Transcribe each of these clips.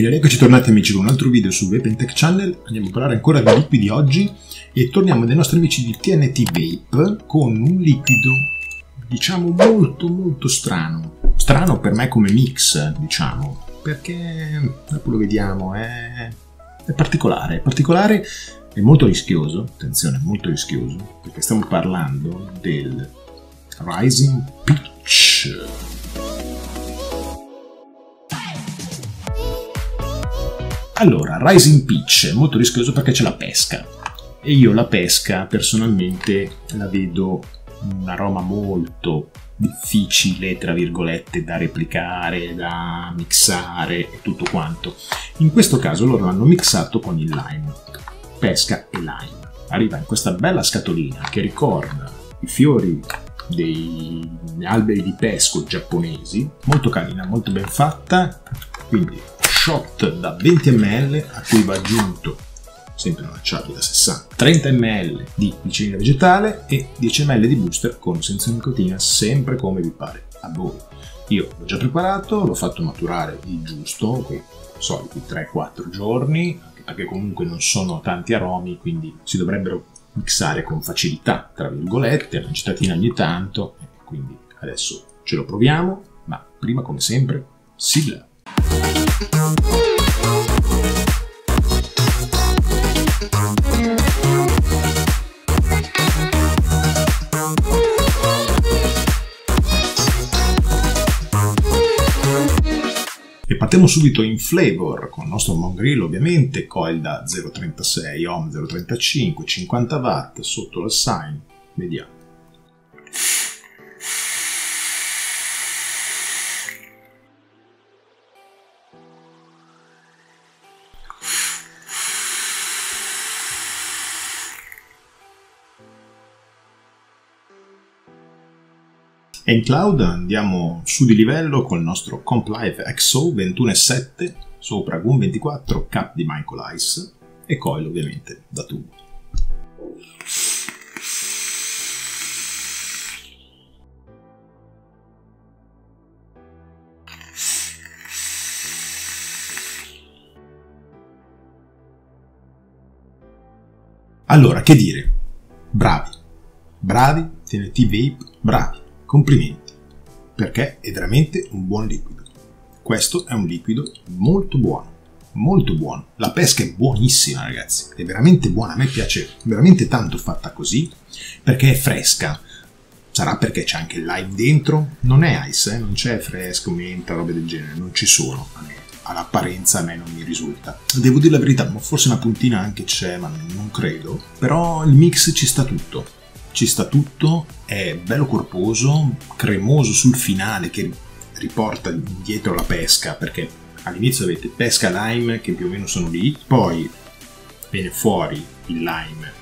Bene, eccoci tornati amici con un altro video su Vapentech Channel. Andiamo a parlare ancora di liquidi oggi e torniamo dai nostri amici di TNT Vape con un liquido, diciamo, molto molto strano. Strano per me come mix, diciamo, perché dopo lo vediamo, è, è particolare, è particolare e molto rischioso, attenzione, molto rischioso, perché stiamo parlando del Rising Peach. Allora, Rising Peach è molto rischioso perché c'è la pesca e io la pesca personalmente la vedo un aroma molto difficile, tra virgolette, da replicare, da mixare e tutto quanto. In questo caso loro l'hanno mixato con il lime, pesca e lime. Arriva in questa bella scatolina che ricorda i fiori dei alberi di pesco giapponesi, molto carina, molto ben fatta, quindi shot da 20 ml a cui va aggiunto sempre un acciaio da 60, 30 ml di glicerina vegetale e 10 ml di booster con senza nicotina, sempre come vi pare a voi. Io l'ho già preparato, l'ho fatto maturare il giusto, quei soliti 3-4 giorni, perché comunque non sono tanti aromi, quindi si dovrebbero mixare con facilità, tra virgolette, una citatina ogni tanto, quindi adesso ce lo proviamo, ma prima come sempre, sigla! E partiamo subito in flavor con il nostro Mongrel ovviamente, coil da 0.36 ohm 0.35, 50 watt sotto la sign, vediamo. E in cloud andiamo su di livello con il nostro CompLive XO 21.7 sopra GUM 24 cap di Michael Ice e coil ovviamente da tubo. Allora, che dire? Bravi, bravi, TNT Vape, bravi Complimenti, perché è veramente un buon liquido. Questo è un liquido molto buono, molto buono. La pesca è buonissima, ragazzi, è veramente buona. A me piace veramente tanto fatta così, perché è fresca. Sarà perché c'è anche il dentro? Non è ice, eh? non c'è fresco, menta, robe del genere, non ci sono. All'apparenza a me non mi risulta. Devo dire la verità, forse una puntina anche c'è, ma non credo. Però il mix ci sta tutto ci sta tutto, è bello corposo, cremoso sul finale che riporta indietro la pesca perché all'inizio avete pesca lime che più o meno sono lì, poi viene fuori il lime,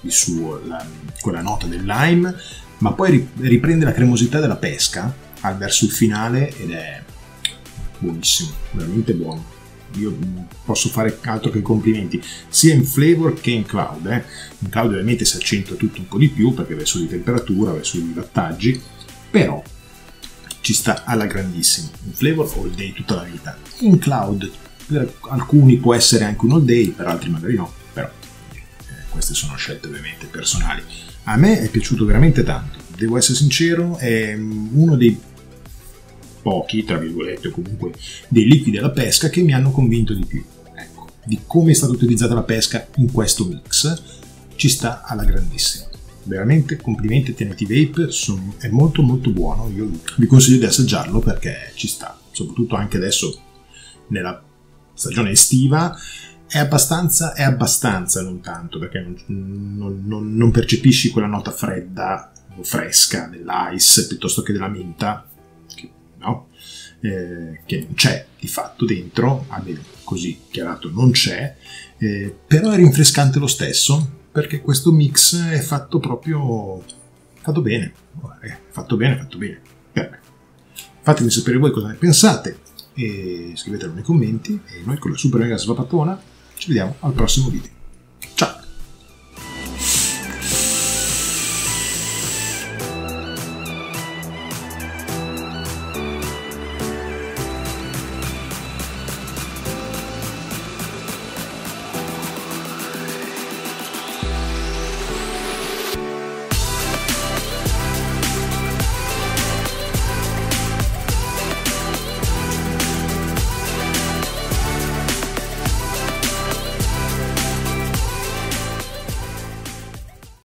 il suo, la, quella nota del lime, ma poi riprende la cremosità della pesca verso il finale ed è buonissimo, veramente buono io posso fare altro che complimenti, sia in flavor che in cloud. Eh. In cloud ovviamente si accentua tutto un po' di più perché su di temperatura, su di wattaggi, però ci sta alla grandissima. In flavor all day tutta la vita. In cloud per alcuni può essere anche un all day, per altri magari no, però eh, queste sono scelte ovviamente personali. A me è piaciuto veramente tanto, devo essere sincero, è uno dei pochi, tra virgolette, o comunque dei liquidi alla pesca che mi hanno convinto di più. Ecco, di come è stata utilizzata la pesca in questo mix ci sta alla grandissima. Veramente complimenti a TNT Vape, sono, è molto molto buono, io vi consiglio di assaggiarlo perché ci sta, soprattutto anche adesso nella stagione estiva è abbastanza, è abbastanza, non tanto, perché non, non, non percepisci quella nota fredda o fresca dell'ice piuttosto che della menta, no? eh, che non c'è di fatto dentro, almeno così chiarato non c'è, eh, però è rinfrescante lo stesso perché questo mix è fatto proprio fatto bene, eh, fatto bene, fatto bene per me. Fatemi sapere voi cosa ne pensate e scrivetelo nei commenti e noi con la super mega svapatona ci vediamo al prossimo video. Ciao!